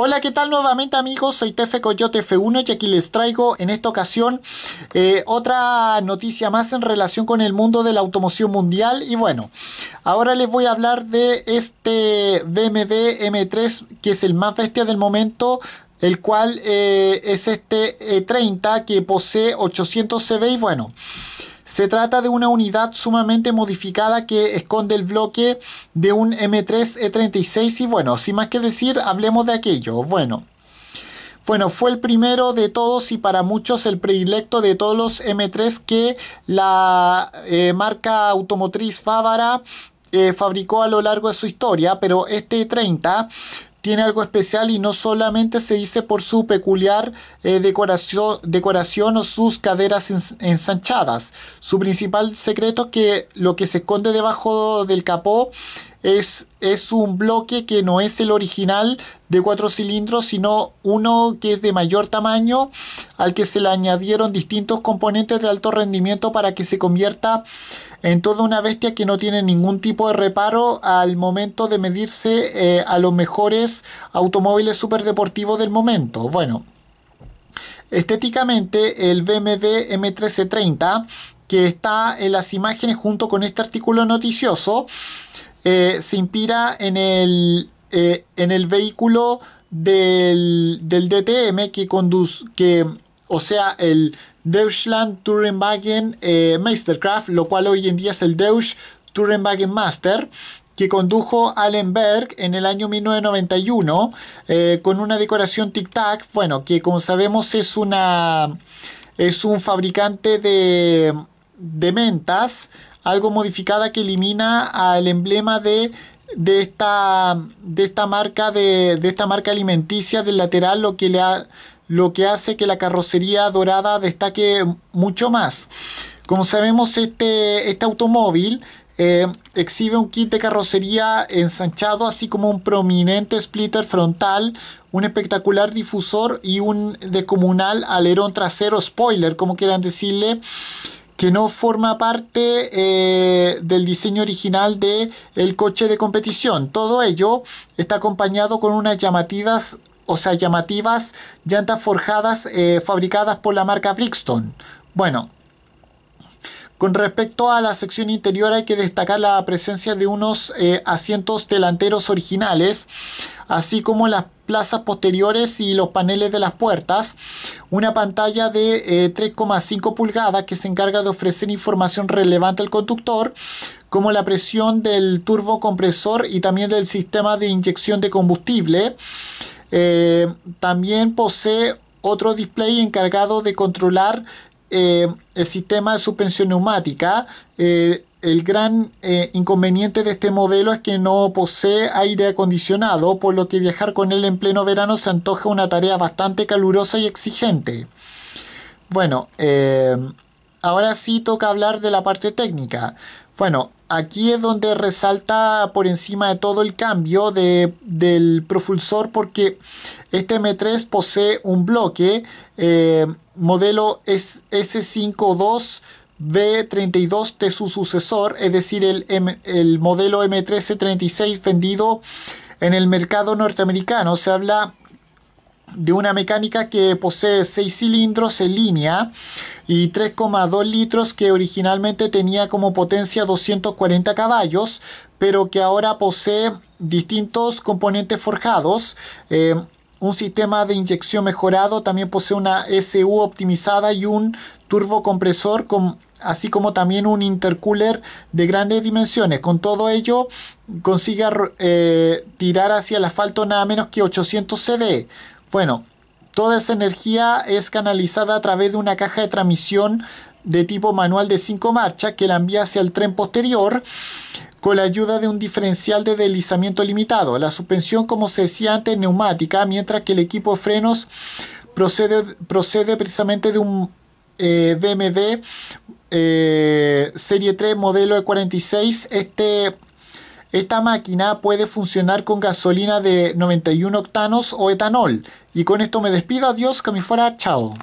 Hola, ¿qué tal nuevamente amigos? Soy Tefe Coyote F1 y aquí les traigo en esta ocasión eh, otra noticia más en relación con el mundo de la automoción mundial. Y bueno, ahora les voy a hablar de este BMW M3 que es el más bestia del momento el cual eh, es este E30 que posee 800 CV y bueno, se trata de una unidad sumamente modificada que esconde el bloque de un M3 E36 y bueno, sin más que decir, hablemos de aquello. Bueno, bueno, fue el primero de todos y para muchos el predilecto de todos los M3 que la eh, marca automotriz Fávara eh, fabricó a lo largo de su historia, pero este E30 tiene algo especial y no solamente se dice por su peculiar eh, decoración, decoración o sus caderas ensanchadas. Su principal secreto es que lo que se esconde debajo del capó es, es, un bloque que no es el original de cuatro cilindros, sino uno que es de mayor tamaño, al que se le añadieron distintos componentes de alto rendimiento para que se convierta en toda una bestia que no tiene ningún tipo de reparo al momento de medirse eh, a los mejores automóviles superdeportivos del momento. Bueno, estéticamente el BMW M1330 que está en las imágenes junto con este artículo noticioso, eh, se inspira en el, eh, en el vehículo del, del DTM que conduce, que, o sea, el Deutschland Tourenwagen eh, Meisterkraft, lo cual hoy en día es el Deutsch Tourenwagen Master, que condujo Allenberg en el año 1991 con una decoración tic-tac, bueno, que como sabemos es una es un fabricante de, de mentas algo modificada que elimina al emblema de, de, esta, de esta marca de, esta marca alimenticia del lateral lo que lo que hace que la carrocería dorada destaque mucho más. Como sabemos, este, este automóvil eh, exhibe un kit de carrocería ensanchado, así como un prominente splitter frontal, un espectacular difusor y un descomunal alerón trasero spoiler, como quieran decirle, que no forma parte eh, del diseño original del el coche de competición. Todo ello está acompañado con unas llamativas, o sea, llamativas llantas forjadas eh, fabricadas por la marca Brixton. Bueno, con respecto a la sección interior hay que destacar la presencia de unos eh, asientos delanteros originales, así como las plazas posteriores y los paneles de las puertas, una pantalla de 3,5 eh, pulgadas que se encarga de ofrecer información relevante al conductor, como la presión del turbocompresor y también del sistema de inyección de combustible. Eh, también posee otro display encargado de controlar eh, el sistema de suspensión neumática. Eh, el gran eh, inconveniente de este modelo es que no posee aire acondicionado, por lo que viajar con él en pleno verano se antoja una tarea bastante calurosa y exigente. Bueno, ahora sí toca hablar de la parte técnica. Bueno, aquí es donde resalta por encima de todo el cambio del propulsor porque este M3 posee un bloque eh, modelo S52 B32 de su sucesor, es decir, el, el modelo M1336 vendido en el mercado norteamericano. Se habla de una mecánica que posee 6 cilindros en línea y 3,2 litros que originalmente tenía como potencia 240 caballos, pero que ahora posee distintos componentes forjados. Eh, un sistema de inyección mejorado, también posee una SU optimizada y un turbocompresor con así como también un intercooler de grandes dimensiones. Con todo ello, consigue eh, tirar hacia el asfalto nada menos que 800 CV. Bueno, toda esa energía es canalizada a través de una caja de transmisión de tipo manual de 5 marchas que la envía hacia el tren posterior con la ayuda de un diferencial de deslizamiento limitado. La suspensión, como se decía antes, neumática, mientras que el equipo de frenos procede, precisamente de un eh, BMW eh, Serie 3 modelo de 46. Este esta máquina puede funcionar con gasolina de 91 octanos o etanol. Y con esto me despido. Adiós, que me fuera. Chao.